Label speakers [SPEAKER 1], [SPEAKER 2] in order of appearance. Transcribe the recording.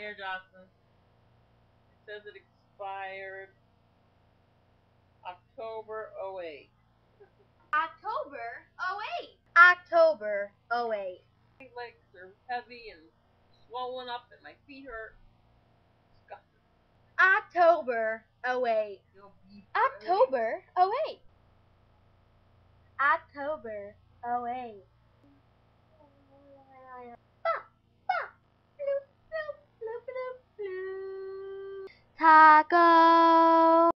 [SPEAKER 1] Here, Jocelyn. It says it expired October 08.
[SPEAKER 2] October 08. October 08.
[SPEAKER 1] My legs are heavy and swollen up, and my feet hurt. Disgusting.
[SPEAKER 2] October 08.
[SPEAKER 1] You'll
[SPEAKER 2] October 08. October Taco